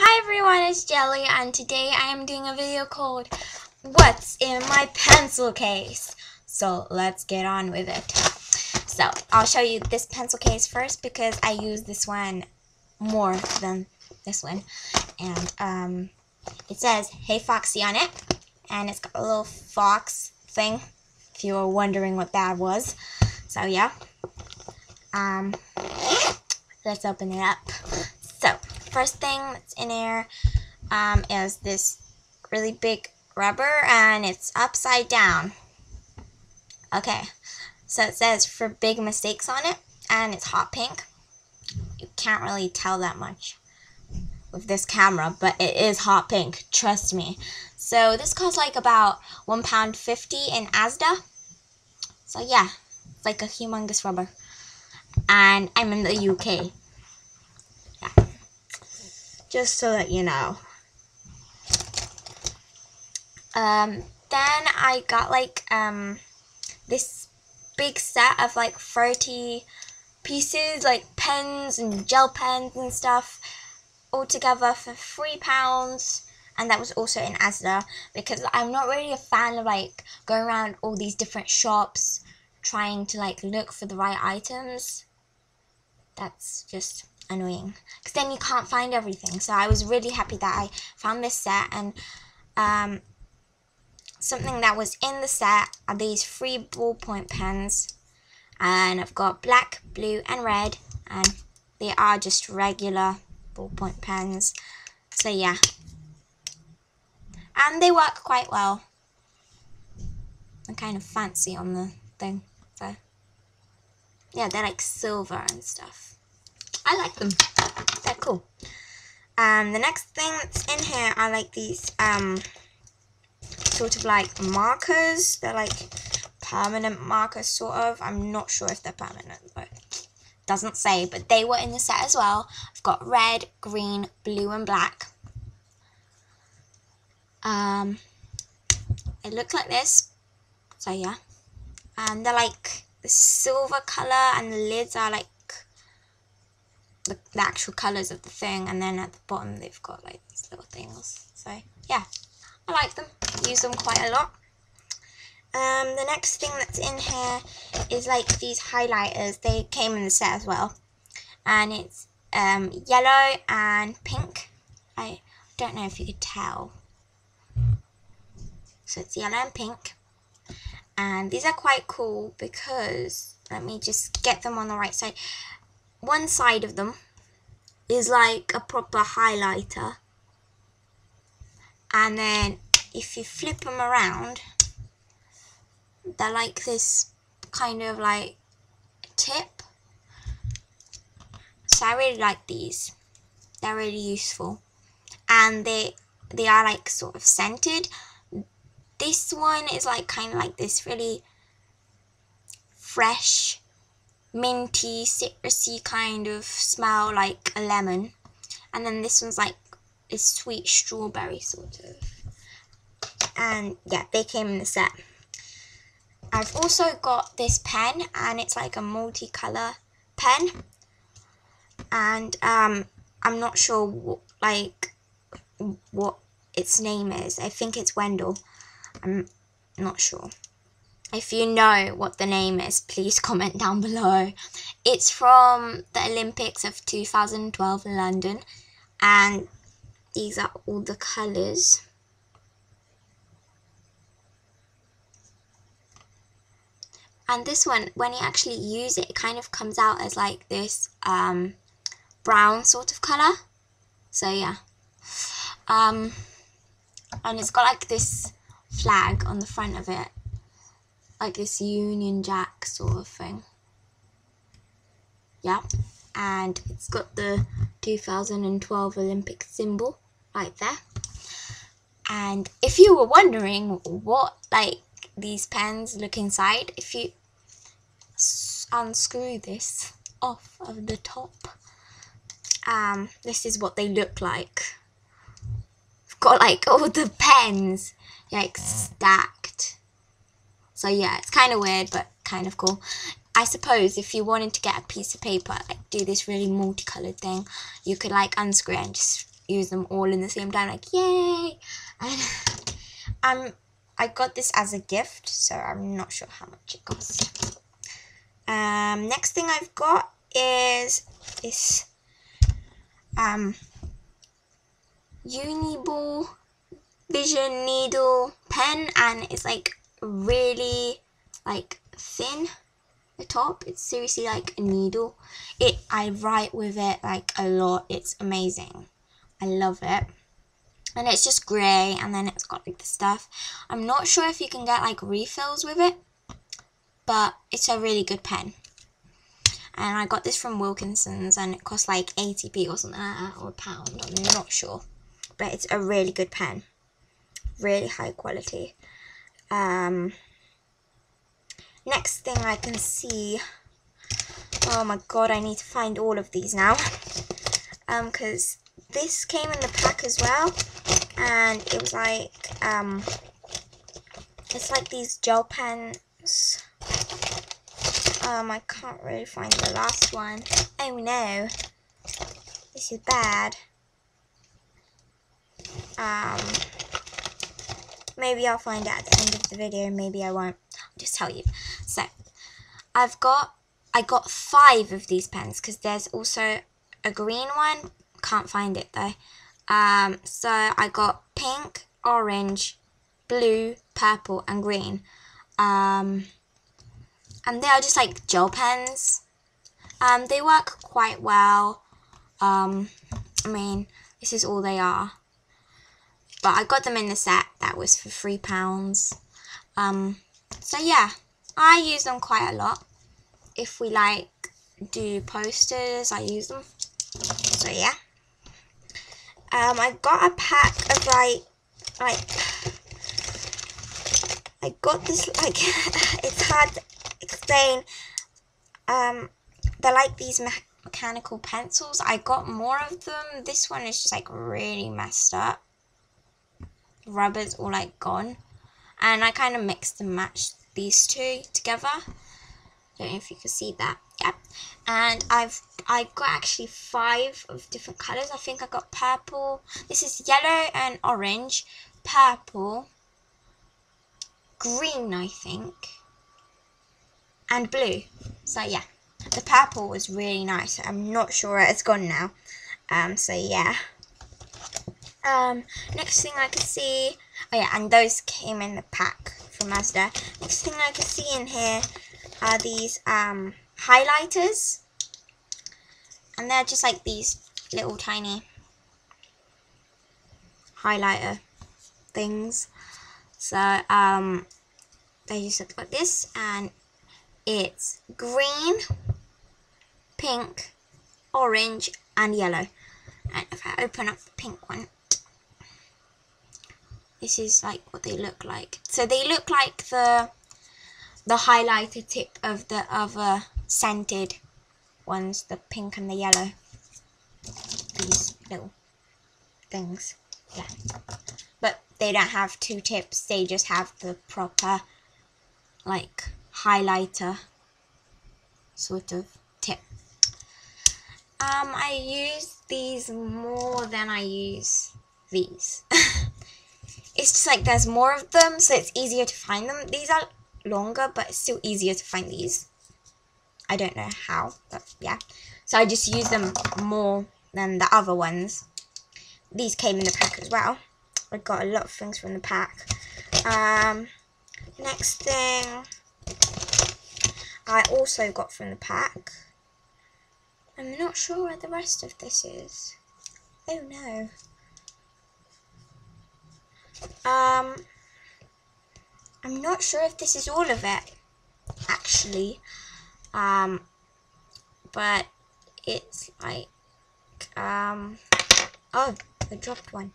Hi everyone, it's Jelly and today I am doing a video called What's in my pencil case? So let's get on with it. So I'll show you this pencil case first because I use this one more than this one. And um, it says Hey Foxy on it and it's got a little fox thing if you were wondering what that was. So yeah. Um, let's open it up. First thing that's in here um, is this really big rubber and it's upside down. Okay, so it says for big mistakes on it and it's hot pink. You can't really tell that much with this camera, but it is hot pink, trust me. So this costs like about one pound fifty in Asda. So yeah, it's like a humongous rubber. And I'm in the UK just so that you know. Um, then I got like um, this big set of like 30 pieces, like pens and gel pens and stuff, all together for three pounds. And that was also in Asda because I'm not really a fan of like going around all these different shops trying to like look for the right items. That's just annoying because then you can't find everything. So I was really happy that I found this set and um, something that was in the set are these three ballpoint pens and I've got black, blue and red and they are just regular ballpoint pens. So yeah. And they work quite well. I'm kind of fancy on the thing. So yeah, they're like silver and stuff. I like them. They're cool. Um, the next thing that's in here are like these um, sort of like markers. They're like permanent markers, sort of. I'm not sure if they're permanent, but doesn't say. But they were in the set as well. I've got red, green, blue, and black. Um, it looks like this. So yeah, and they're like the silver color, and the lids are like the, the actual colours of the thing and then at the bottom they've got like these little things. So yeah I like them. Use them quite a lot. Um, the next thing that's in here is like these highlighters. They came in the set as well. And it's um, yellow and pink. I don't know if you could tell. So it's yellow and pink. And these are quite cool because let me just get them on the right side one side of them is like a proper highlighter. And then if you flip them around they're like this kind of like tip. So I really like these. They're really useful. And they they are like sort of scented this one is like kind of like this really fresh minty, citrusy kind of smell like a lemon. And then this one's like a sweet strawberry sort of. And yeah, they came in the set. I've also got this pen and it's like a multicolour pen. And um, I'm not sure like what its name is. I think it's Wendell. I'm not sure. If you know what the name is, please comment down below. It's from the Olympics of 2012 in London, and these are all the colours. And this one, when you actually use it, it kind of comes out as like this um, brown sort of colour. So yeah. Um, and it's got like this flag on the front of it like this Union Jack sort of thing. Yeah, and it's got the 2012 Olympic symbol right there. And if you were wondering what like these pens look inside, if you unscrew this off of the top, um, this is what they look like. Got like all the pens like stacked so yeah, it's kind of weird, but kind of cool. I suppose if you wanted to get a piece of paper, like do this really multicolored thing, you could like unscrew and just use them all in the same time, like yay! And um, I got this as a gift, so I'm not sure how much it cost. Um, next thing I've got is this um Uniball Vision Needle pen, and it's like really like thin the top. It's seriously like a needle. It i write with it like a lot. It's amazing. I love it. And it's just grey and then it's got like the stuff. I'm not sure if you can get like refills with it but it's a really good pen. And I got this from Wilkinson's and it cost like 80p or something like that, or a pound, I'm not sure. But it's a really good pen, really high quality. Um, next thing I can see, oh my god, I need to find all of these now. Um, because this came in the pack as well, and it was like, um, it's like these gel pens. Um, I can't really find the last one. Oh no, this is bad. Um, maybe I'll find it at the end of the video, maybe I won't. I'll just tell you. So, I've got, I got five of these pens because there's also a green one. Can't find it though. Um, so I got pink, orange, blue, purple, and green. Um, and they are just like gel pens. Um, they work quite well. Um, I mean, this is all they are. But I got them in the set. That was for three pounds. Um, so yeah, I use them quite a lot. If we like do posters, I use them. So yeah. Um, I got a pack of like, like, I got this like, it's hard to explain. Um, they're like these me mechanical pencils. I got more of them. This one is just like really messed up. Rubber's all like gone. And I kind of mixed and matched these two together. Don't know if you can see that. Yeah. And I've I got actually five of different colours. I think I got purple. This is yellow and orange. Purple. Green, I think. And blue. So yeah. The purple was really nice. I'm not sure it's gone now. Um, so yeah. Um, next thing I can see, oh yeah, and those came in the pack from Asda. Next thing I can see in here are these um, highlighters. And they're just like these little tiny highlighter things. So, um, they just look like this. And it's green, pink, orange, and yellow. And if I open up the pink one, this is like what they look like. So they look like the the highlighter tip of the other scented ones, the pink and the yellow. These little things. Yeah. But they don't have two tips, they just have the proper like highlighter sort of tip. Um, I use these more than I use these. it's just like there's more of them, so it's easier to find them. These are longer, but it's still easier to find these. I don't know how, but yeah. So I just use them more than the other ones. These came in the pack as well. I got a lot of things from the pack. Um, next thing I also got from the pack. I'm not sure where the rest of this is. Oh no. Um, I'm not sure if this is all of it, actually. Um, but it's like, um, oh, I dropped one.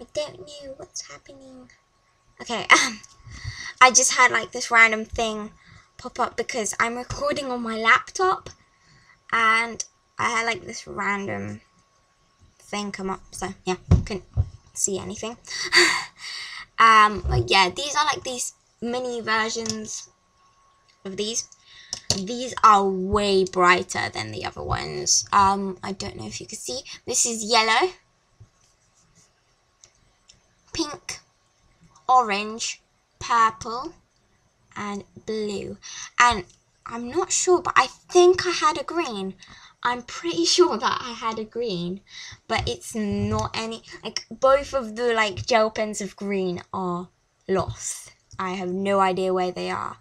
I don't know what's happening. Okay, um, I just had like this random thing pop up because I'm recording on my laptop and I had like this random thing come up. So yeah, couldn't see anything. um, but yeah, these are like these mini versions of these. these are way brighter than the other ones. Um, I don't know if you can see. This is yellow, pink, orange, purple, and blue. And I'm not sure, but I think I had a green. I'm pretty sure that I had a green, but it's not any, like, both of the, like, gel pens of green are lost. I have no idea where they are.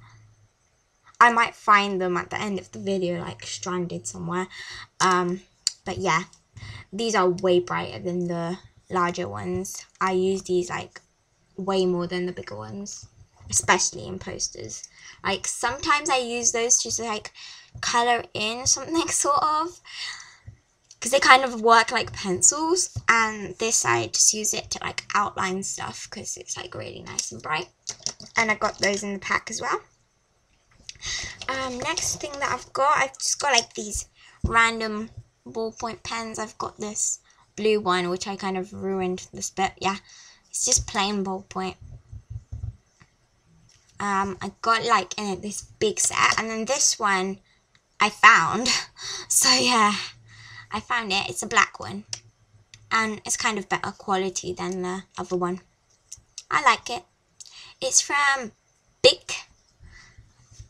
I might find them at the end of the video, like, stranded somewhere. Um, but yeah, these are way brighter than the larger ones. I use these, like, way more than the bigger ones, especially in posters. Like, sometimes I use those just, like, color in something sort of. Because they kind of work like pencils and this I just use it to like outline stuff because it's like really nice and bright. And I got those in the pack as well. Um, next thing that I've got I've just got like these random ballpoint pens. I've got this blue one which I kind of ruined this bit. Yeah it's just plain ballpoint. Um, I got like in it this big set. And then this one I found. So yeah, I found it. It's a black one. And it's kind of better quality than the other one. I like it. It's from Bic.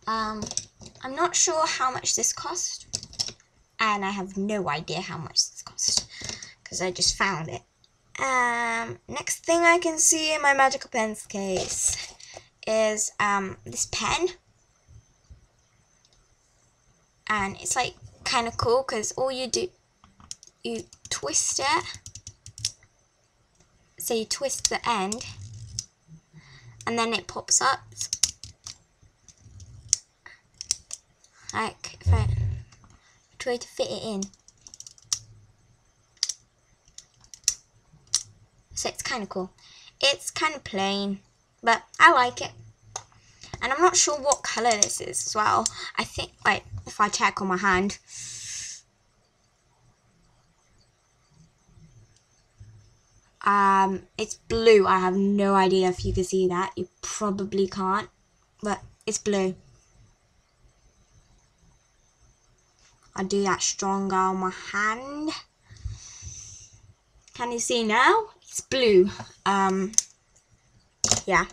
Um, I'm not sure how much this cost. And I have no idea how much this cost. Because I just found it. Um, next thing I can see in my magical pens case is um, this pen and it's like kind of cool because all you do you twist it. So you twist the end and then it pops up. Like if I try to fit it in. So it's kind of cool. It's kind of plain but I like it. And I'm not sure what colour this is as well. I think like if I check on my hand. Um, it's blue. I have no idea if you can see that. You probably can't, but it's blue. I do that stronger on my hand. Can you see now? It's blue. Um, yeah.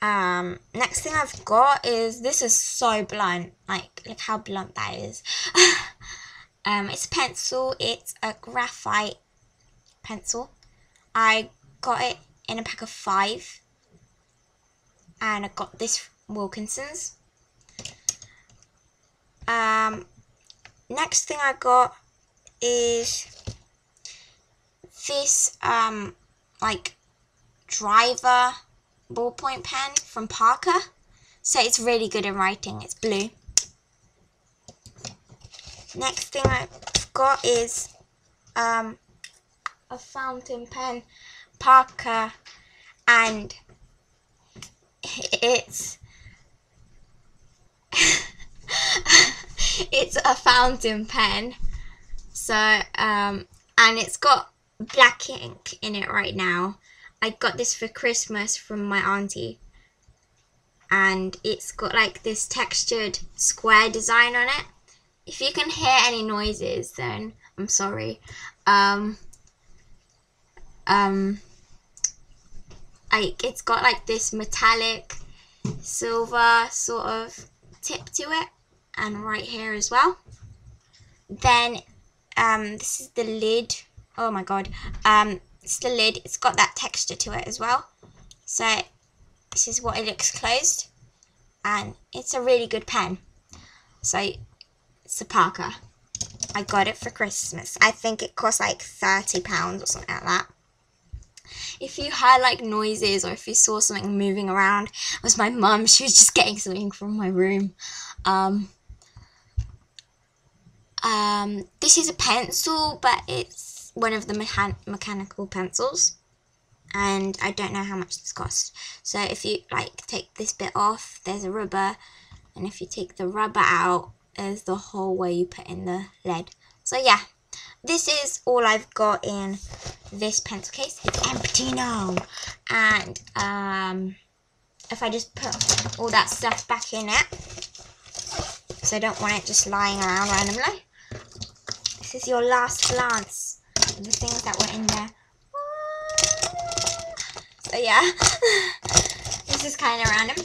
Um, next thing I've got is this is so blunt. Like, look how blunt that is. um, it's a pencil. It's a graphite pencil. I got it in a pack of five, and I got this Wilkinson's. Um, next thing I got is this um like driver ballpoint pen from Parker. So it's really good in writing. It's blue. Next thing I've got is um, a fountain pen, Parker, and it's it's a fountain pen. So um, and it's got black ink in it right now. I got this for Christmas from my auntie. And it's got like this textured square design on it. If you can hear any noises, then I'm sorry. Um, um, I, it's got like this metallic silver sort of tip to it and right here as well. Then um, this is the lid. Oh my god. Um, it's the lid. It's got that texture to it as well. So this is what it looks closed. And it's a really good pen. So it's a Parker. I got it for Christmas. I think it cost like £30 or something like that. If you heard like noises or if you saw something moving around, it was my mum. She was just getting something from my room. Um, um, this is a pencil, but it's one of the mechan mechanical pencils and I don't know how much this cost. So if you like take this bit off, there's a rubber, and if you take the rubber out, there's the hole where you put in the lead. So yeah, this is all I've got in this pencil case. It's empty now, and um, if I just put all that stuff back in it, because I don't want it just lying around randomly. This is your last glance the things that were in there. So yeah, this is kind of random.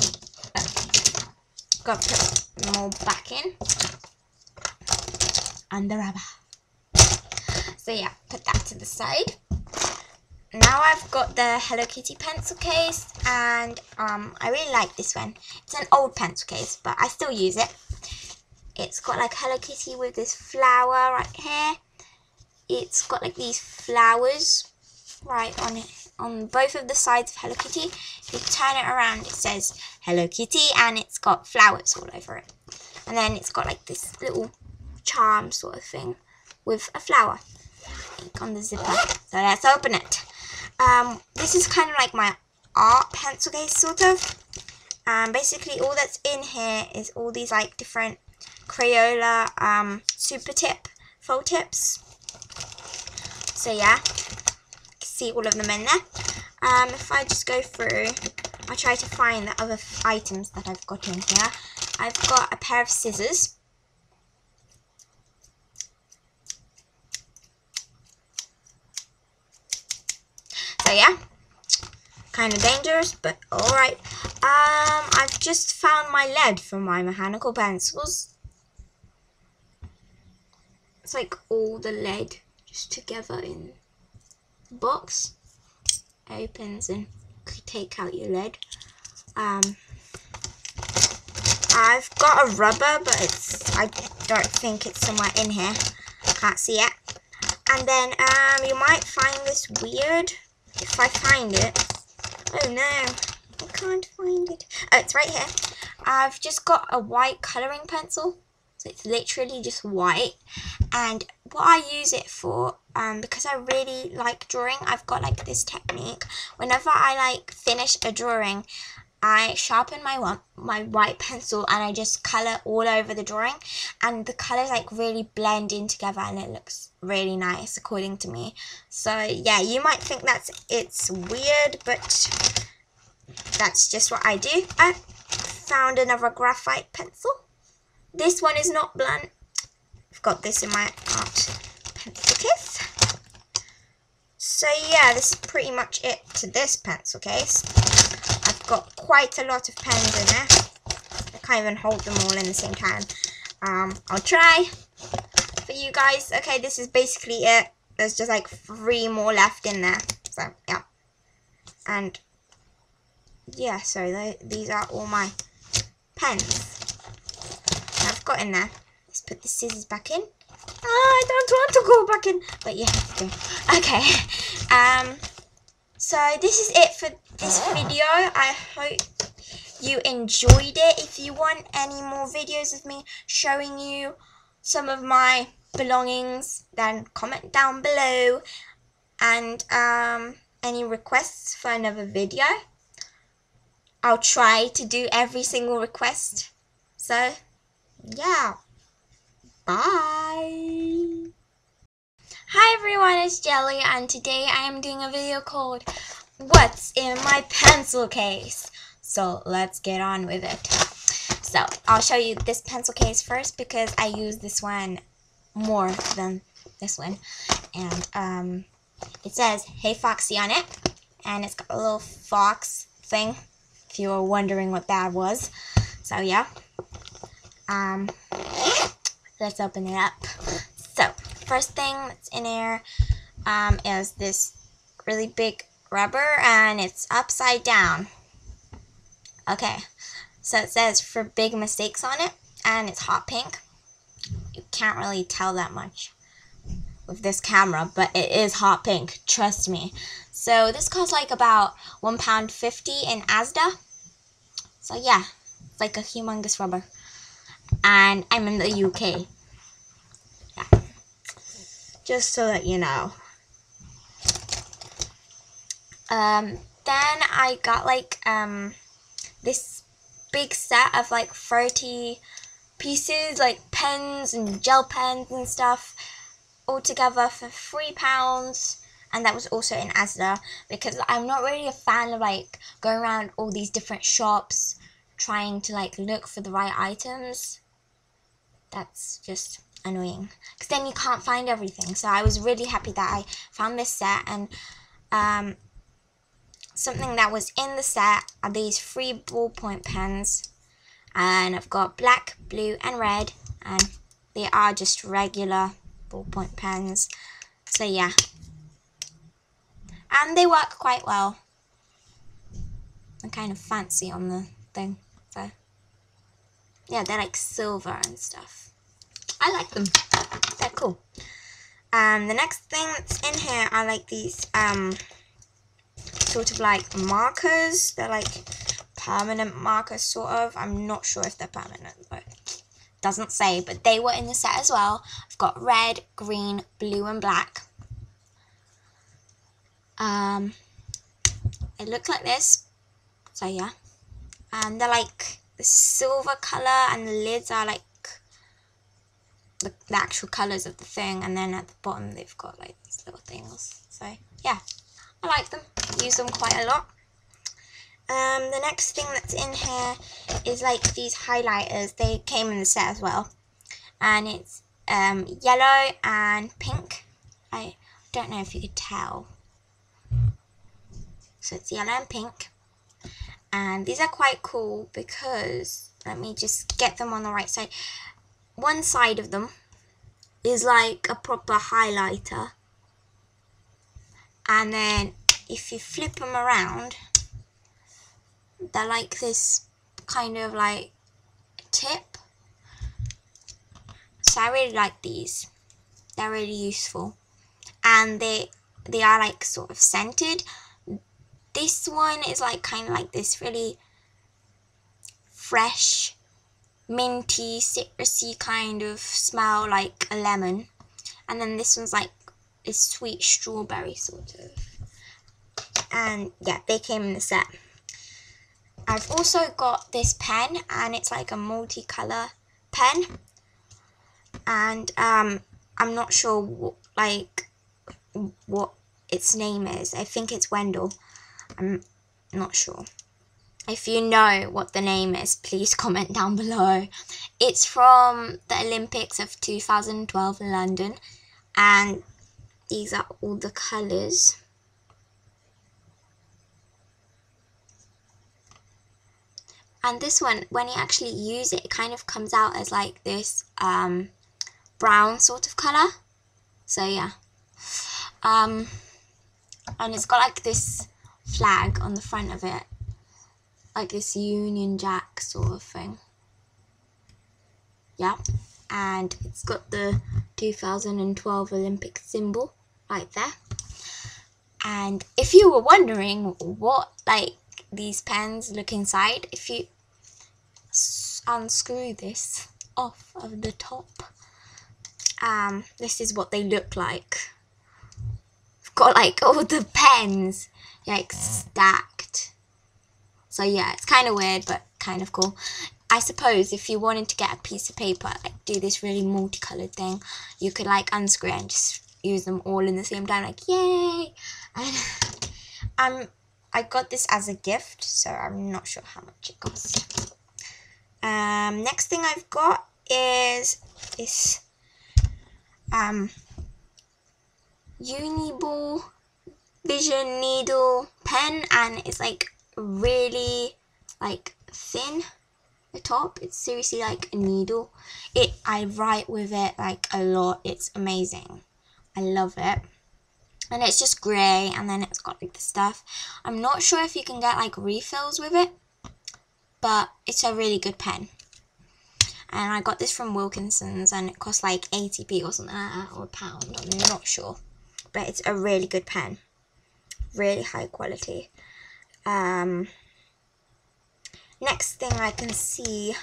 Got to put more back in. And the rubber. So yeah, put that to the side now I've got the Hello Kitty pencil case and um, I really like this one. It's an old pencil case but I still use it. It's got like Hello Kitty with this flower right here. It's got like these flowers right on it on both of the sides of Hello Kitty. If you turn it around it says Hello Kitty and it's got flowers all over it. And then it's got like this little charm sort of thing with a flower on the zipper. So let's open it. Um, this is kind of like my art pencil case, sort of. Um, basically, all that's in here is all these like different Crayola um, super tip full tips. So yeah, see all of them in there. Um, if I just go through, I'll try to find the other items that I've got in here. I've got a pair of scissors. So yeah, kind of dangerous, but alright. Um, I've just found my lead for my mechanical pencils. It's like all the lead just together in the box. Opens and take out your lead. Um, I've got a rubber, but it's I don't think it's somewhere in here. Can't see it. And then um, you might find this weird if I find it. Oh no, I can't find it. Oh, it's right here. I've just got a white colouring pencil. So it's literally just white. And what I use it for, um, because I really like drawing, I've got like this technique. Whenever I like finish a drawing, I sharpen my one, my white pencil and I just colour all over the drawing and the colours like really blend in together and it looks really nice according to me. So yeah, you might think that's it's weird but that's just what I do. I found another graphite pencil. This one is not blunt. I've got this in my art pencil case. So yeah, this is pretty much it to this pencil case I've got quite a lot of pens in there. I can't even hold them all in the same time. Um, I'll try for you guys. Okay, this is basically it. There's just like three more left in there. So, yeah. And, yeah, so they, these are all my pens I've got in there. Let's put the scissors back in. Oh, I don't want to go back in. But you have to. Okay. Um, so this is it for this video. I hope you enjoyed it. If you want any more videos of me showing you some of my belongings, then comment down below. And um, any requests for another video. I'll try to do every single request. So, yeah. Bye. Hi everyone, it's Jelly and today I am doing a video called What's in my pencil case? So let's get on with it. So I'll show you this pencil case first because I use this one more than this one. And um, it says Hey Foxy on it and it's got a little fox thing if you were wondering what that was. So yeah. Um, let's open it up. So first thing that's in here um, is this really big rubber and it's upside down. Okay, so it says for big mistakes on it and it's hot pink. You can't really tell that much with this camera, but it is hot pink, trust me. So this costs like about one pound fifty in Asda. So yeah, it's like a humongous rubber. And I'm in the UK Yeah. just so that you know. Um, then I got like um, this big set of like 30 pieces, like pens and gel pens and stuff, all together for three pounds. And that was also in Asda because I'm not really a fan of like going around all these different shops trying to like look for the right items. That's just annoying because then you can't find everything. So I was really happy that I found this set and um, something that was in the set are these three ballpoint pens and I've got black, blue and red and they are just regular ballpoint pens. So yeah. And they work quite well. I'm kind of fancy on the thing. So yeah, they're like silver and stuff. I like them. They're cool. Um, the next thing that's in here are like these um, sort of like markers. They're like permanent markers, sort of. I'm not sure if they're permanent, but doesn't say. But they were in the set as well. I've got red, green, blue, and black. Um, it looks like this. So yeah, and they're like the silver color, and the lids are like the, the actual colors of the thing. And then at the bottom, they've got like these little things. So yeah, I like them. Use them quite a lot. Um, the next thing that's in here is like these highlighters. They came in the set as well. And it's um, yellow and pink. I don't know if you could tell. So it's yellow and pink. And these are quite cool because, let me just get them on the right side. One side of them is like a proper highlighter. And then if you flip them around, they're like this kind of like tip. So I really like these. They're really useful. And they they are like sort of scented. This one is like kind of like this really fresh, minty, citrusy kind of smell like a lemon. And then this one's like a sweet strawberry sort of. And yeah, they came in the set. I've also got this pen and it's like a multicolor pen and um, I'm not sure like what its name is. I think it's Wendell. I'm not sure. If you know what the name is, please comment down below. It's from the Olympics of 2012 in London and these are all the colours. And this one, when you actually use it, it kind of comes out as like this um, brown sort of colour. So yeah. Um, and it's got like this flag on the front of it. Like this Union Jack sort of thing. Yeah. And it's got the 2012 Olympic symbol right there. And if you were wondering what like these pens look inside, if you unscrew this off of the top, um, this is what they look like. Got like all the pens like stacked. So yeah, it's kind of weird, but kind of cool. I suppose if you wanted to get a piece of paper, like do this really multicolored thing, you could like unscrew and just use them all in the same time, like yay! And um, I got this as a gift, so I'm not sure how much it cost. Um, next thing I've got is this um, Uniball Vision Needle pen, and it's like really like thin. The top, it's seriously like a needle. It, I write with it like a lot. It's amazing. I love it and it's just grey and then it's got like the stuff. I'm not sure if you can get like refills with it, but it's a really good pen. And I got this from Wilkinson's and it cost like 80p or something like that, or a pound, I'm not sure. But it's a really good pen. Really high quality. Um, next thing I can see,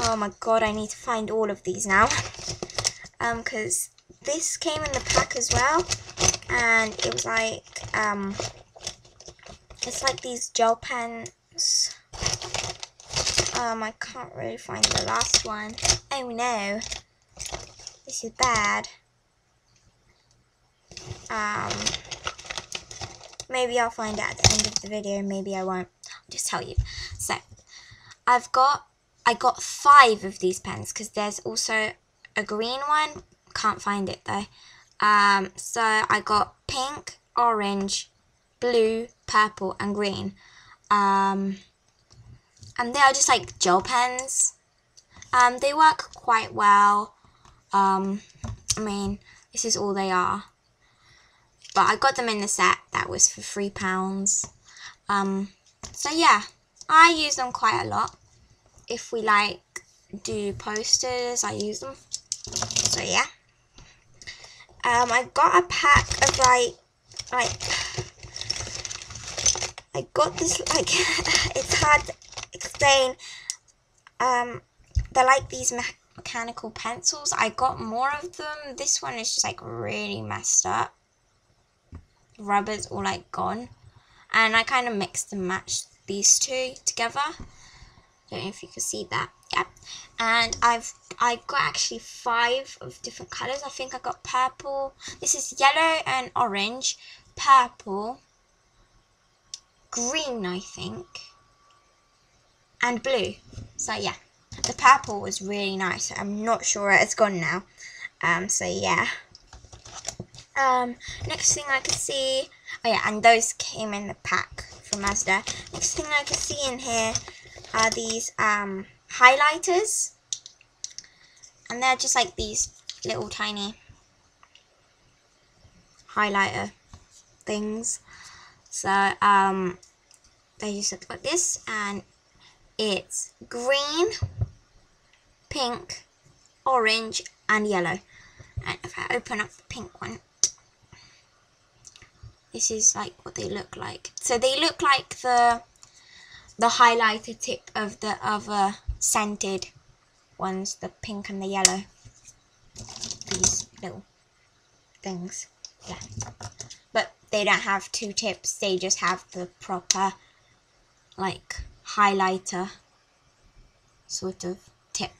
oh my god, I need to find all of these now. Um, because this came in the pack as well and it was like um it's like these gel pens. Um I can't really find the last one. Oh no this is bad. Um maybe I'll find it at the end of the video maybe I won't I'll just tell you so I've got I got five of these pens because there's also a green one. Can't find it though. Um, so I got pink, orange, blue, purple, and green. Um, and they are just like gel pens. Um, they work quite well. Um, I mean, this is all they are. But I got them in the set. That was for three pounds. Um, so yeah, I use them quite a lot. If we like do posters, I use them. So yeah. Um, I got a pack of like, like, I got this like, it's hard to explain. Um, they're like these me mechanical pencils. I got more of them. This one is just like really messed up. Rubber's all like gone. And I kind of mixed and matched these two together. Don't know if you can see that. Yeah. And I've I got actually five of different colours. I think I got purple. This is yellow and orange. Purple. Green, I think. And blue. So yeah. The purple was really nice. I'm not sure it's gone now. Um, so yeah. Um, next thing I can see, oh yeah, and those came in the pack from Asda. Next thing I can see in here are these um, highlighters. And they're just like these little tiny highlighter things. So um, they just look like this and it's green, pink, orange and yellow. And if I open up the pink one, this is like what they look like. So they look like the the highlighter tip of the other scented ones, the pink and the yellow. These little things. Yeah. But they don't have two tips, they just have the proper like highlighter sort of tip.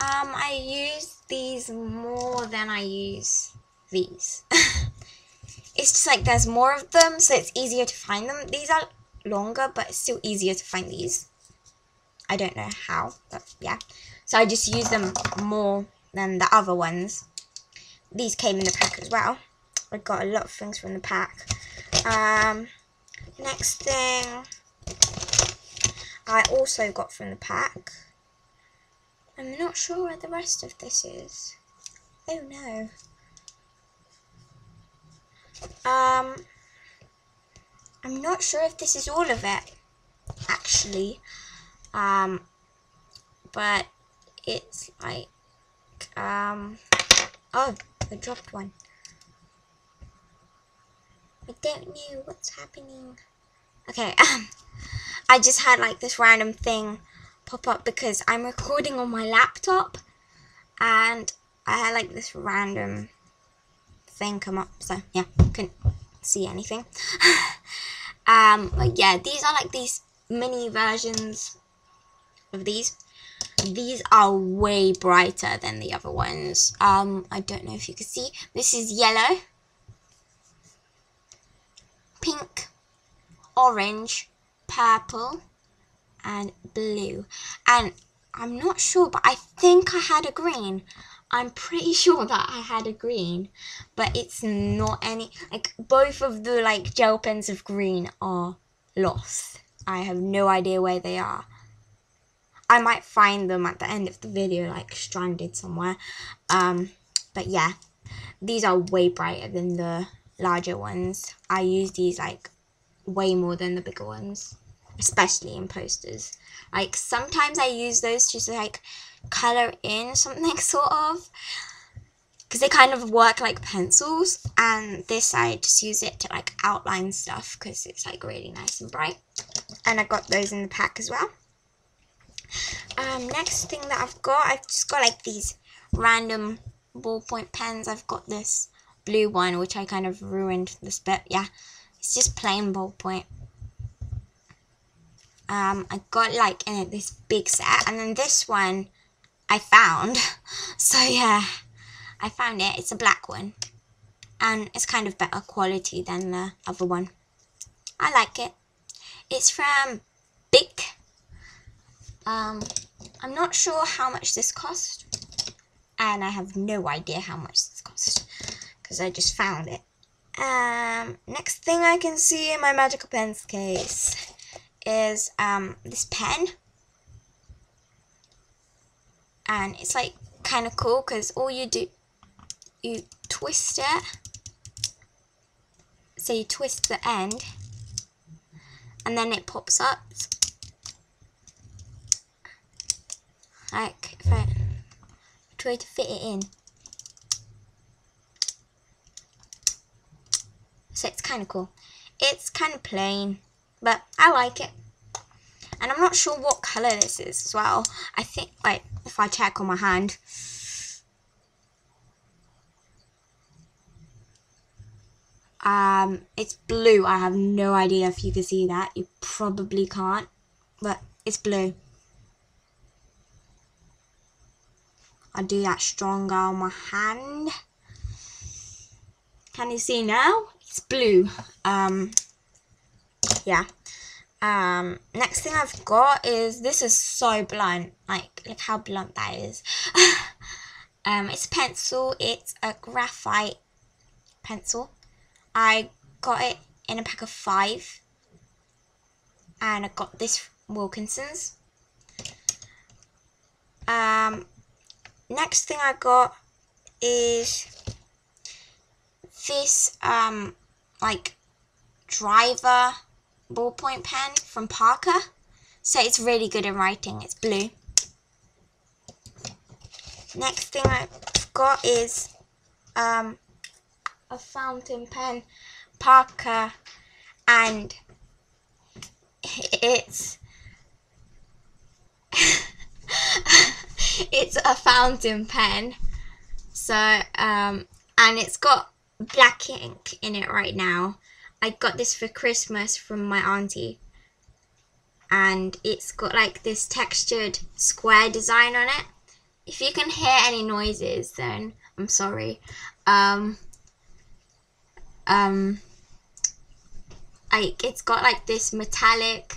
Um, I use these more than I use these. it's just like there's more of them, so it's easier to find them. These are longer, but it's still easier to find these. I don't know how, but yeah. So I just use them more than the other ones. These came in the pack as well. I got a lot of things from the pack. Um, next thing I also got from the pack. I'm not sure where the rest of this is. Oh no. Um, I'm not sure if this is all of it, actually. Um, but it's like, um, oh, I dropped one. I don't know what's happening. Okay, um, I just had like this random thing pop up because I'm recording on my laptop and I had like this random thing come up. So yeah, couldn't see anything. um, but yeah, these are like these mini versions of these. These are way brighter than the other ones. Um, I don't know if you can see. This is yellow, pink, orange, purple, and blue. And I'm not sure, but I think I had a green. I'm pretty sure that I had a green, but it's not any, like, both of the, like, gel pens of green are lost. I have no idea where they are. I might find them at the end of the video, like, stranded somewhere. Um, but yeah, these are way brighter than the larger ones. I use these, like, way more than the bigger ones, especially in posters. Like, sometimes I use those just, like, color in something sort of. Because they kind of work like pencils and this I just use it to like outline stuff because it's like really nice and bright. And I got those in the pack as well. Um, next thing that I've got I've just got like these random ballpoint pens. I've got this blue one which I kind of ruined this bit. Yeah it's just plain ballpoint. Um, I got like in it this big set. And then this one I found. So yeah, I found it. It's a black one. And it's kind of better quality than the other one. I like it. It's from Bic. Um, I'm not sure how much this cost, and I have no idea how much this cost because I just found it. Um, next thing I can see in my magical pens case is um, this pen. And it's like kind of cool because all you do, you twist it. So you twist the end and then it pops up. Like if I try to fit it in. So it's kind of cool. It's kind of plain, but I like it. And I'm not sure what colour this is as well. I think, like, if I check on my hand. Um, it's blue. I have no idea if you can see that. You probably can't, but it's blue. I'll do that stronger on my hand. Can you see now? It's blue. Um, yeah. Um, next thing I've got is, this is so blunt. Like, look how blunt that is. um, it's a pencil. It's a graphite pencil. I got it in a pack of five. And I got this Wilkinson's. Um, next thing I got is this um like driver ballpoint pen from Parker. So it's really good in writing. It's blue. Next thing I've got is um a fountain pen Parker and it's it's a fountain pen so um and it's got black ink in it right now. I got this for Christmas from my auntie. And it's got like this textured square design on it. If you can hear any noises, then I'm sorry. Um, um, like it's got like this metallic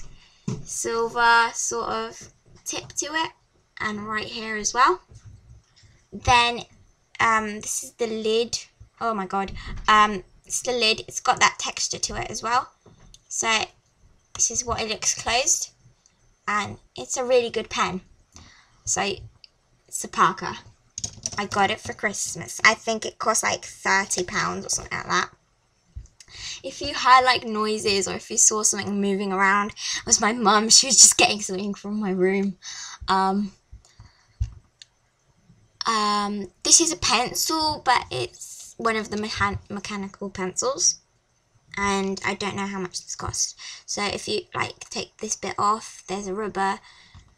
silver sort of tip to it and right here as well. Then um, this is the lid oh my god um it's the lid it's got that texture to it as well. So this is what it looks closed and it's a really good pen. So it's a Parker I got it for Christmas. I think it cost like 30 pounds or something like that. If you heard like noises or if you saw something moving around it was my mum she was just getting something from my room. Um um this is a pencil but it's one of the mechan mechanical pencils and I don't know how much this cost. So if you like take this bit off, there's a rubber,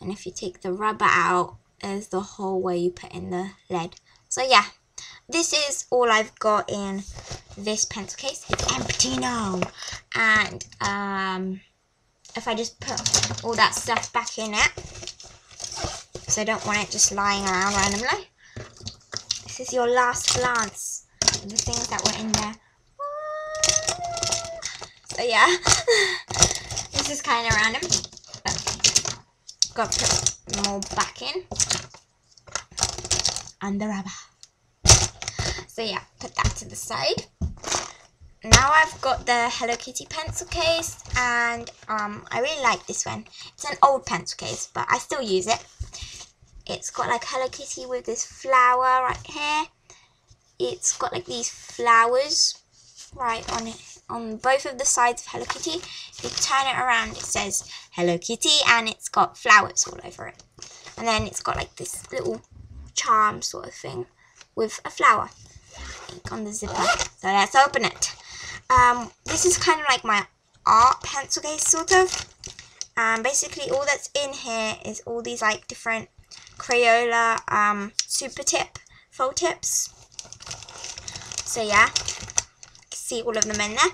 and if you take the rubber out, there's the hole where you put in the lead. So yeah, this is all I've got in this pencil case. It's empty now, and um, if I just put all that stuff back in it, so I don't want it just lying around randomly. This is your last glance the things that were in there. So yeah, this is kind of random. got to put more back in. And the rubber. So yeah, put that to the side. Now I've got the Hello Kitty pencil case and um, I really like this one. It's an old pencil case, but I still use it. It's got like Hello Kitty with this flower right here it's got like these flowers right on it on both of the sides of Hello Kitty. If you turn it around, it says Hello Kitty, and it's got flowers all over it. And then it's got like this little charm sort of thing with a flower on the zipper. So let's open it. Um, this is kind of like my art pencil case, sort of. Um, basically, all that's in here is all these like different Crayola um, super tip full tips so yeah, see all of them in there.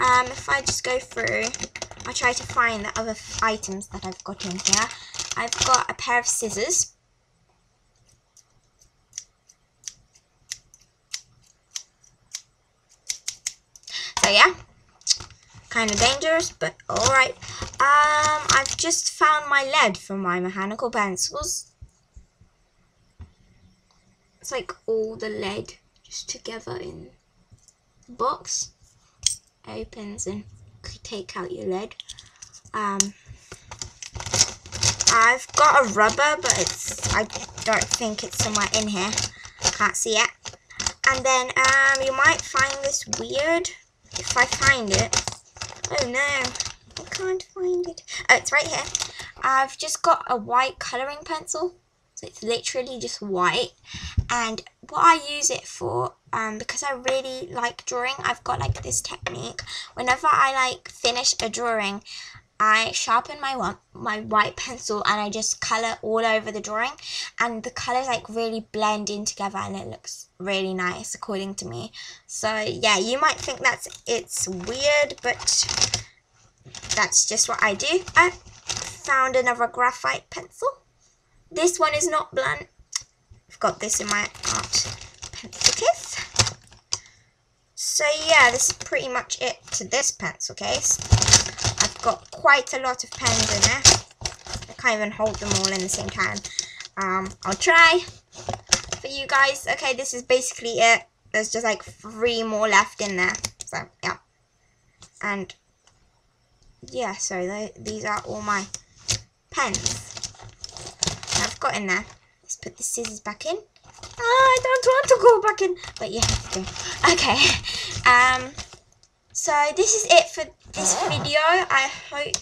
Um, if I just go through, I'll try to find the other items that I've got in here. I've got a pair of scissors. So yeah, kind of dangerous, but alright. Um, I've just found my lead for my mechanical pencils. It's like all the lead just together in the box. Opens and take out your lead. Um, I've got a rubber, but it's I don't think it's somewhere in here. Can't see it. And then um, you might find this weird if I find it. Oh no, I can't find it. Oh, it's right here. I've just got a white colouring pencil. So it's literally just white. And what I use it for, um, because I really like drawing, I've got like this technique. Whenever I like finish a drawing, I sharpen my my white pencil and I just color all over the drawing and the colors like really blend in together and it looks really nice according to me. So yeah, you might think that's it's weird, but that's just what I do. I found another graphite pencil. This one is not blunt. I've got this in my art pencil case. So yeah, this is pretty much it to this pencil case I've got quite a lot of pens in there. I can't even hold them all in the same time. Um, I'll try for you guys. Okay, this is basically it. There's just like three more left in there. So, yeah. And, yeah, so they, these are all my pens I've got in there. Let's put the scissors back in. Oh, I don't want to go back in. But you have to. Okay. Um, so this is it for this video. I hope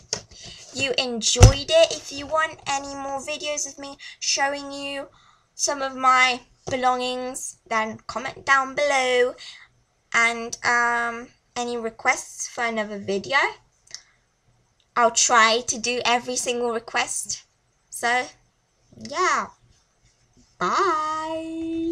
you enjoyed it. If you want any more videos of me showing you some of my belongings, then comment down below. And um, any requests for another video. I'll try to do every single request. So, yeah. Bye.